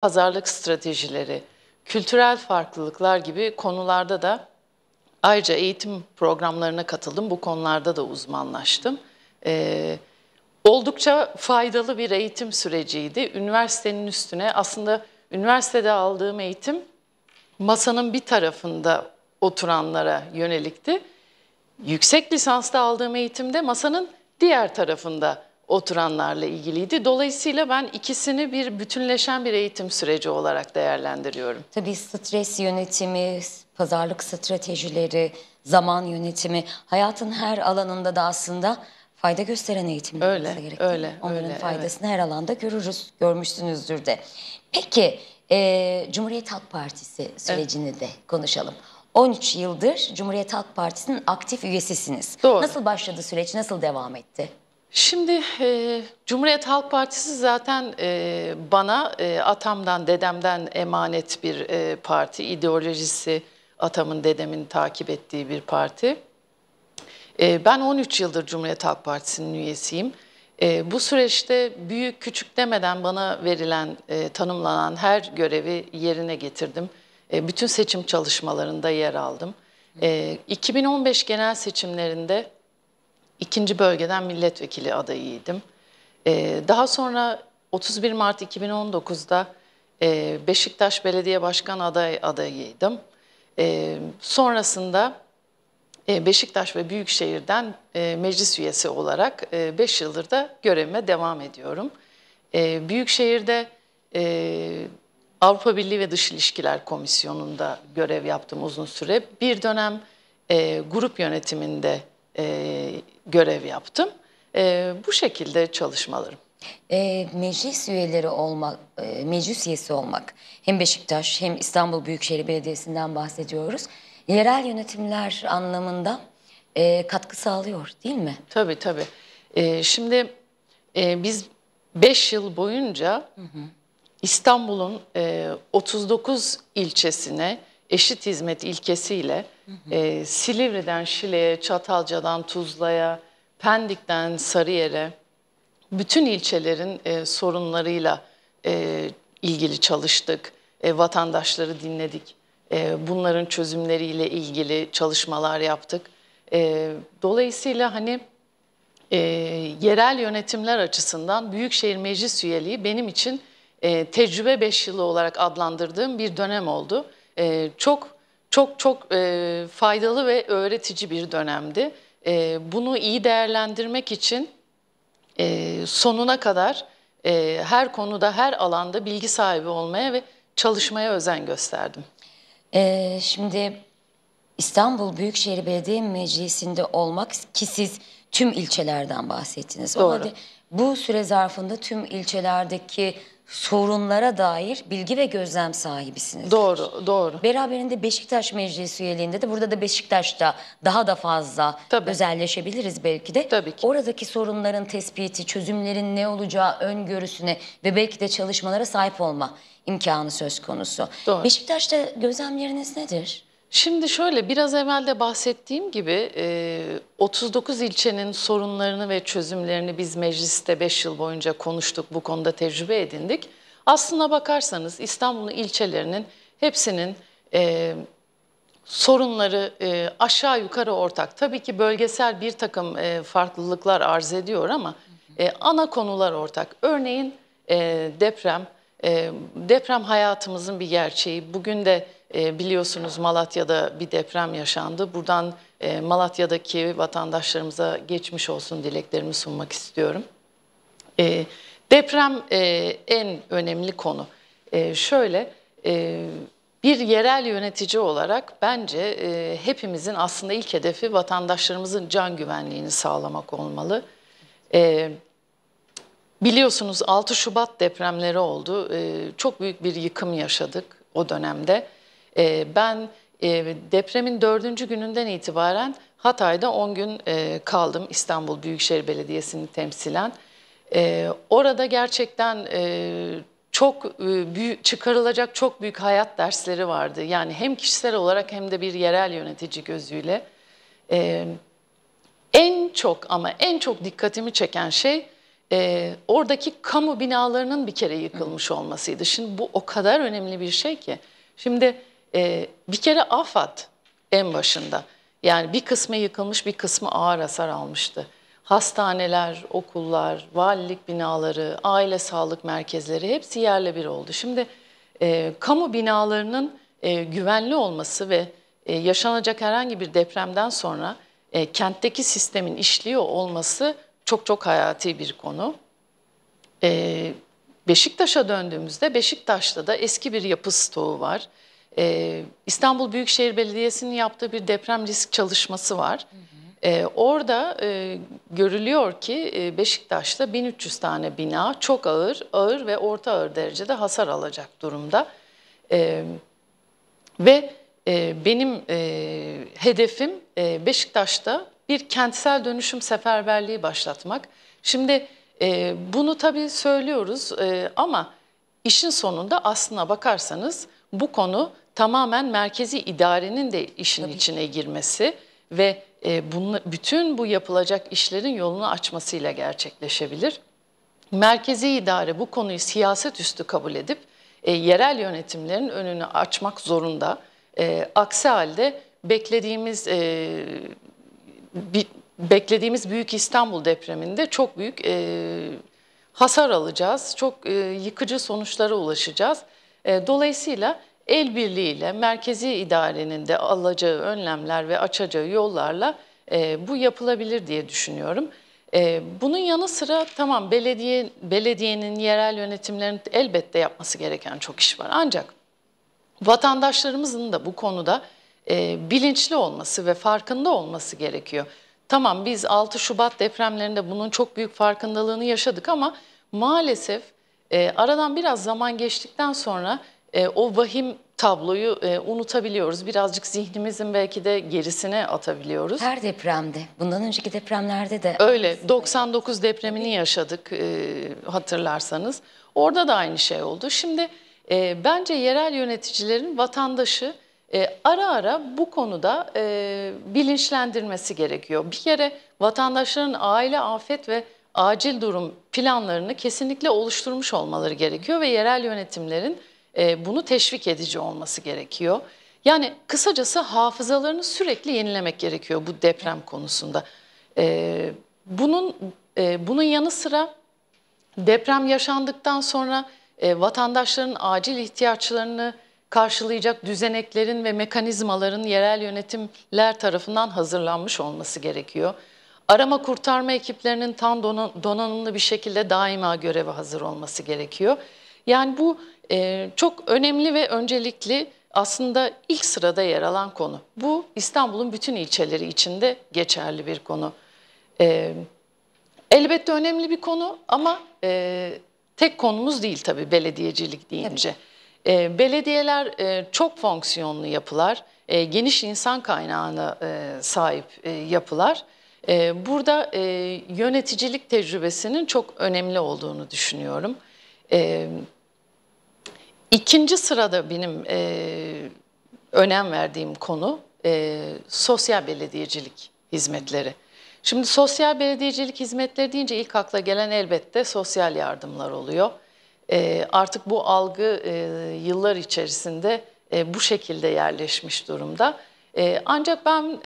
pazarlık stratejileri, kültürel farklılıklar gibi konularda da ayrıca eğitim programlarına katıldım. Bu konularda da uzmanlaştım. Ee, oldukça faydalı bir eğitim süreciydi. Üniversitenin üstüne aslında üniversitede aldığım eğitim masanın bir tarafında oturanlara yönelikti. Yüksek lisansta aldığım eğitimde masanın diğer tarafında oturanlarla ilgiliydi. Dolayısıyla ben ikisini bir bütünleşen bir eğitim süreci olarak değerlendiriyorum. Tabii stres yönetimi, pazarlık stratejileri, zaman yönetimi hayatın her alanında da aslında fayda gösteren eğitim Öyle, olması gerek. öyle, Onların öyle, faydasını her alanda görürüz, görmüşsünüzdür de. Peki e, Cumhuriyet Halk Partisi sürecini de konuşalım. 13 yıldır Cumhuriyet Halk Partisi'nin aktif üyesisiniz. Doğru. Nasıl başladı süreç, nasıl devam etti? Şimdi e, Cumhuriyet Halk Partisi zaten e, bana e, atamdan, dedemden emanet bir e, parti. İdeolojisi atamın, dedemin takip ettiği bir parti. E, ben 13 yıldır Cumhuriyet Halk Partisi'nin üyesiyim. E, bu süreçte büyük küçük demeden bana verilen, e, tanımlanan her görevi yerine getirdim. E, bütün seçim çalışmalarında yer aldım. E, 2015 genel seçimlerinde ikinci bölgeden milletvekili adayıydım. Ee, daha sonra 31 Mart 2019'da e, Beşiktaş Belediye Başkan aday adayıydım. Ee, sonrasında e, Beşiktaş ve Büyükşehir'den e, meclis üyesi olarak 5 yıldır da görevime devam ediyorum. E, Büyükşehir'de e, Avrupa Birliği ve Dış İlişkiler Komisyonu'nda görev yaptım uzun süre. Bir dönem e, grup yönetiminde e, görev yaptım. E, bu şekilde çalışmalarım. E, meclis üyeleri olmak, e, meclis üyesi olmak hem Beşiktaş hem İstanbul Büyükşehir Belediyesi'nden bahsediyoruz. Yerel yönetimler anlamında e, katkı sağlıyor değil mi? Tabii tabii. E, şimdi e, biz 5 yıl boyunca İstanbul'un e, 39 ilçesine eşit hizmet ilkesiyle e, Silivri'den Şile'ye, Çatalca'dan Tuzla'ya, Pendik'ten Sarıyer'e bütün ilçelerin e, sorunlarıyla e, ilgili çalıştık. E, vatandaşları dinledik. E, bunların çözümleriyle ilgili çalışmalar yaptık. E, dolayısıyla hani e, yerel yönetimler açısından Büyükşehir Meclis üyeliği benim için e, tecrübe 5 yılı olarak adlandırdığım bir dönem oldu. E, çok çok çok e, faydalı ve öğretici bir dönemdi. E, bunu iyi değerlendirmek için e, sonuna kadar e, her konuda, her alanda bilgi sahibi olmaya ve çalışmaya özen gösterdim. E, şimdi İstanbul Büyükşehir Belediye Meclisi'nde olmak ki siz tüm ilçelerden bahsettiniz. Doğru. O halde bu süre zarfında tüm ilçelerdeki sorunlara dair bilgi ve gözlem sahibisiniz. Doğru, doğru. Beraberinde Beşiktaş Meclisi üyeliğinde de burada da Beşiktaş'ta daha da fazla Tabii. özelleşebiliriz belki de. Tabii ki. Oradaki sorunların tespiti, çözümlerin ne olacağı öngörüsüne ve belki de çalışmalara sahip olma imkanı söz konusu. Doğru. Beşiktaş'ta gözlemleriniz nedir? Şimdi şöyle biraz evvel de bahsettiğim gibi e, 39 ilçenin sorunlarını ve çözümlerini biz mecliste 5 yıl boyunca konuştuk, bu konuda tecrübe edindik. Aslına bakarsanız İstanbul'un ilçelerinin hepsinin e, sorunları e, aşağı yukarı ortak. Tabii ki bölgesel bir takım e, farklılıklar arz ediyor ama e, ana konular ortak. Örneğin e, deprem, e, deprem hayatımızın bir gerçeği. Bugün de e, biliyorsunuz Malatya'da bir deprem yaşandı. Buradan e, Malatya'daki vatandaşlarımıza geçmiş olsun dileklerimi sunmak istiyorum. E, deprem e, en önemli konu. E, şöyle, e, bir yerel yönetici olarak bence hepimizin aslında ilk hedefi vatandaşlarımızın can güvenliğini sağlamak olmalı. Biliyorsunuz 6 Şubat depremleri oldu. Çok büyük bir yıkım yaşadık o dönemde. E, ben e, depremin dördüncü gününden itibaren Hatay'da 10 gün e, kaldım İstanbul Büyükşehir Belediyesi'ni temsilen. E, orada gerçekten e, çok büyük, çıkarılacak çok büyük hayat dersleri vardı. Yani hem kişisel olarak hem de bir yerel yönetici gözüyle. E, en çok ama en çok dikkatimi çeken şey e, oradaki kamu binalarının bir kere yıkılmış olmasıydı. Şimdi bu o kadar önemli bir şey ki. Şimdi e, bir kere AFAD en başında yani bir kısmı yıkılmış bir kısmı ağır hasar almıştı. Hastaneler, okullar, valilik binaları, aile sağlık merkezleri hepsi yerle bir oldu. Şimdi e, kamu binalarının e, güvenli olması ve e, yaşanacak herhangi bir depremden sonra e, kentteki sistemin işliyor olması çok çok hayati bir konu. E, Beşiktaş'a döndüğümüzde Beşiktaş'ta da eski bir yapı stoğu var. E, İstanbul Büyükşehir Belediyesi'nin yaptığı bir deprem risk çalışması var. E, orada e, görülüyor ki e, Beşiktaş'ta 1300 tane bina çok ağır, ağır ve orta ağır derecede hasar alacak durumda. E, ve e, benim e, hedefim e, Beşiktaş'ta bir kentsel dönüşüm seferberliği başlatmak. Şimdi e, bunu tabii söylüyoruz e, ama işin sonunda aslına bakarsanız bu konu tamamen merkezi idarenin de işin içine girmesi ve e, bunu, bütün bu yapılacak işlerin yolunu açmasıyla gerçekleşebilir. Merkezi idare bu konuyu siyaset üstü kabul edip e, yerel yönetimlerin önünü açmak zorunda. E, aksi halde beklediğimiz e, bir, beklediğimiz Büyük İstanbul depreminde çok büyük e, hasar alacağız. Çok e, yıkıcı sonuçlara ulaşacağız. E, dolayısıyla el birliğiyle merkezi idarenin de alacağı önlemler ve açacağı yollarla e, bu yapılabilir diye düşünüyorum. E, bunun yanı sıra tamam belediye belediyenin yerel yönetimlerin elbette yapması gereken çok iş var. Ancak vatandaşlarımızın da bu konuda bilinçli olması ve farkında olması gerekiyor. Tamam biz 6 Şubat depremlerinde bunun çok büyük farkındalığını yaşadık ama maalesef e, aradan biraz zaman geçtikten sonra e, o vahim tabloyu e, unutabiliyoruz. Birazcık zihnimizin belki de gerisine atabiliyoruz. Her depremde, bundan önceki depremlerde de Öyle 99 depremini yaşadık e, hatırlarsanız. Orada da aynı şey oldu. Şimdi e, bence yerel yöneticilerin vatandaşı e, ara ara bu konuda e, bilinçlendirmesi gerekiyor. Bir kere vatandaşların aile afet ve acil durum planlarını kesinlikle oluşturmuş olmaları gerekiyor ve yerel yönetimlerin e, bunu teşvik edici olması gerekiyor. Yani kısacası hafızalarını sürekli yenilemek gerekiyor bu deprem konusunda. E, bunun e, bunun yanı sıra deprem yaşandıktan sonra vatandaşların acil ihtiyaçlarını karşılayacak düzeneklerin ve mekanizmaların yerel yönetimler tarafından hazırlanmış olması gerekiyor. Arama kurtarma ekiplerinin tam donanımlı bir şekilde daima göreve hazır olması gerekiyor. Yani bu e, çok önemli ve öncelikli aslında ilk sırada yer alan konu. Bu İstanbul'un bütün ilçeleri içinde geçerli bir konu. E, elbette önemli bir konu ama e, tek konumuz değil tabii belediyecilik deyince. E, belediyeler e, çok fonksiyonlu yapılar, e, geniş insan kaynağına e, sahip e, yapılar. E, burada e, yöneticilik tecrübesinin çok önemli olduğunu düşünüyorum. E, ikinci sırada benim e, önem verdiğim konu e, sosyal belediyecilik hizmetleri. Şimdi sosyal belediyecilik hizmetleri deyince ilk akla gelen elbette sosyal yardımlar oluyor. E, artık bu algı yıllar içerisinde bu şekilde yerleşmiş durumda. Ancak ben